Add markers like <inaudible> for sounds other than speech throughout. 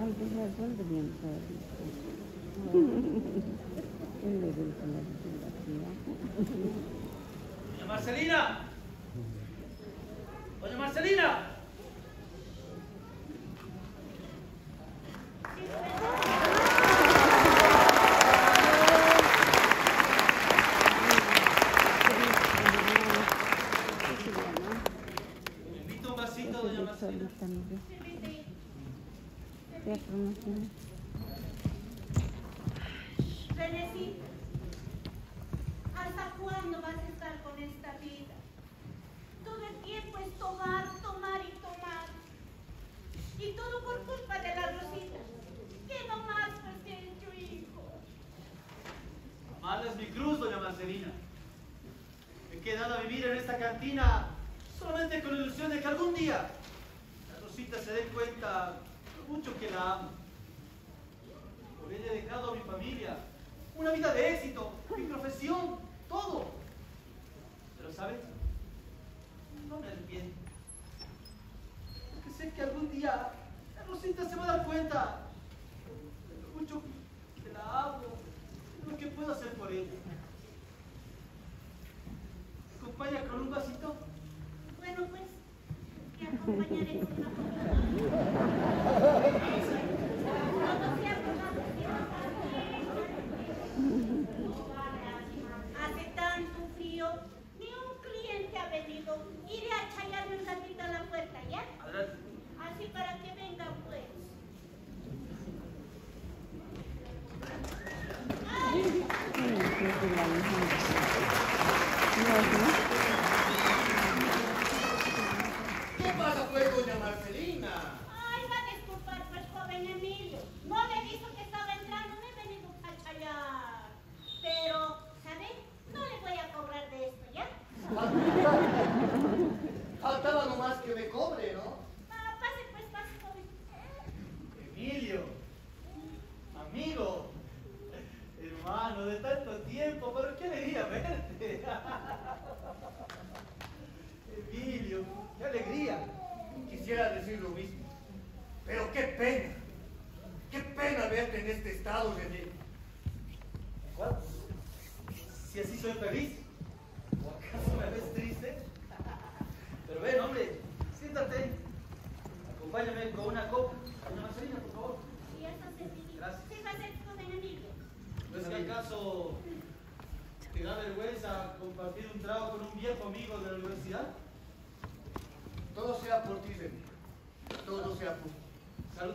Fotografía. <laughs> Doña Marcelina. Doña Marcelina. Me invito a un vasito, doña Marcelina. Renecita, ¿hasta cuándo vas a estar con esta vida? Todo el tiempo es tomar, tomar y tomar. Y todo por culpa de la Rosita. ¿Qué nomás has hecho, hijo? Mala es mi cruz, doña Marcelina. He quedado a vivir en esta cantina solamente con la ilusión de que algún día la Rosita se dé cuenta mucho que la amo. Por ella he dejado a mi familia, una vida de éxito, mi profesión, todo. Pero ¿sabes? No me arrepiento. Porque sé que algún día la Rosita se va a dar cuenta de lo mucho que la amo, de lo que puedo hacer por ella. ¿Me acompaña con un vasito? Bueno, pues, te acompañaré con una Yeah. <laughs> Decir lo mismo. Pero qué pena. Qué pena verte en este estado, René. ¿Cuál? Si así soy feliz, ¿o acaso me ves triste? Pero ven, hombre, siéntate. Acompáñame con una copa. Doña Marcelina, por favor. Eso Gracias. Sí, va a ser joven Emilio. ¿No es que acaso te da vergüenza compartir un trago con un viejo amigo de la universidad? Todo sea por ti, René. Todo sea por ti. Salud.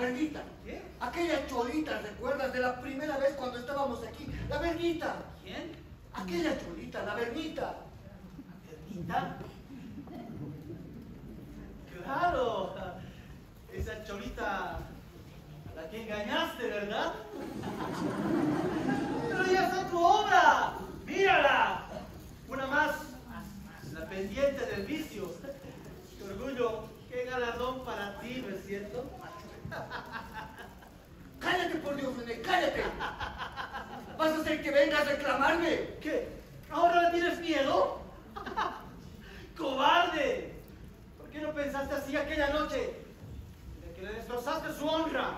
La Bernita. ¿Qué? Aquella cholita, ¿recuerdas? De la primera vez cuando estábamos aquí. La Bernita. ¿Quién? Aquella cholita, la Bernita. ¿Bernita? Claro, esa cholita a la que engañaste, ¿verdad? Pero ya está tu obra, mírala. Una más, la pendiente del vicio. Qué orgullo, qué galardón para ti, ¿no es cierto? Cállate por Dios, René, cállate. Vas a hacer que vengas a reclamarme. ¿Qué? ¿Ahora le tienes miedo? <laughs> ¡Cobarde! ¿Por qué no pensaste así aquella noche? De que le destrozaste su honra.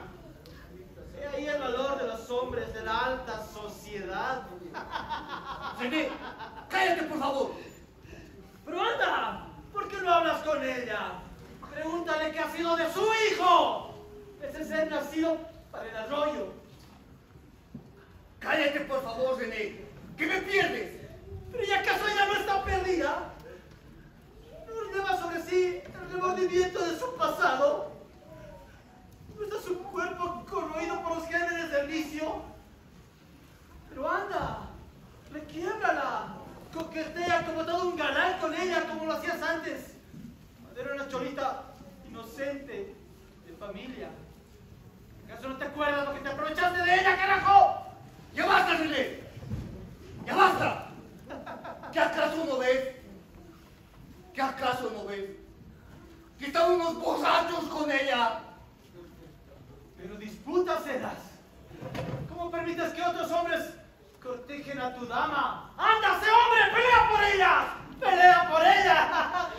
He ahí el valor de los hombres de la alta sociedad. <laughs> René, cállate por favor. Pero anda, ¿por qué no hablas con ella? Pregúntale qué ha sido de su hijo. Ese ser nacido para el arroyo. Cállate por favor, René. Que me pierdes. ¿Pero y acaso ella no está perdida? ¿No lleva sobre sí el remordimiento de su pasado? ¿No está su cuerpo corroído por los géneros del vicio? Pero anda, requiébrala, coquetea como todo un galán con ella, como lo hacías antes. Cuando era una cholita inocente, de familia. ¿Acaso no te acuerdas lo que te aprovechaste de ella, carajo? que unos borrachos con ella. Pero disputas se ¿Cómo permites que otros hombres cortejen a tu dama? ¡Ándase, hombre! ¡Pelea por ella! ¡Pelea por ella! <laughs>